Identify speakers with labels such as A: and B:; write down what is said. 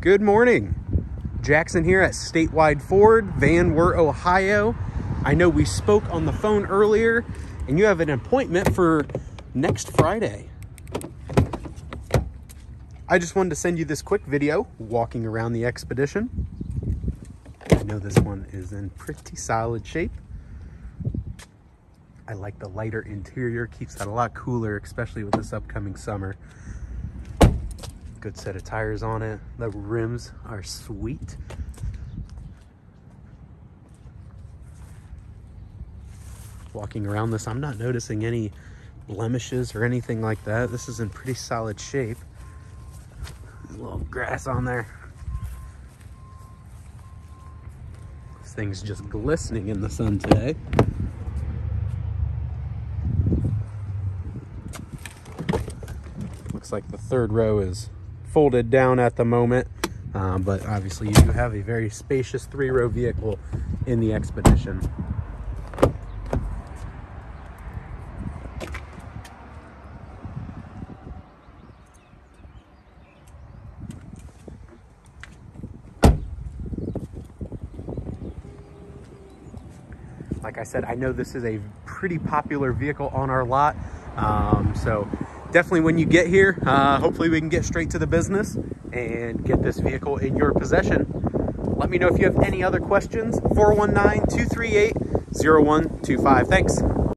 A: Good morning. Jackson here at Statewide Ford, Van Wert, Ohio. I know we spoke on the phone earlier and you have an appointment for next Friday. I just wanted to send you this quick video walking around the Expedition. I know this one is in pretty solid shape. I like the lighter interior, keeps that a lot cooler, especially with this upcoming summer. Good set of tires on it. The rims are sweet. Walking around this, I'm not noticing any blemishes or anything like that. This is in pretty solid shape. There's a little grass on there. This thing's just glistening in the sun today. Looks like the third row is folded down at the moment. Um, but obviously you do have a very spacious three-row vehicle in the Expedition. Like I said, I know this is a pretty popular vehicle on our lot. Um, so definitely when you get here, uh, hopefully we can get straight to the business and get this vehicle in your possession. Let me know if you have any other questions, 419-238-0125. Thanks.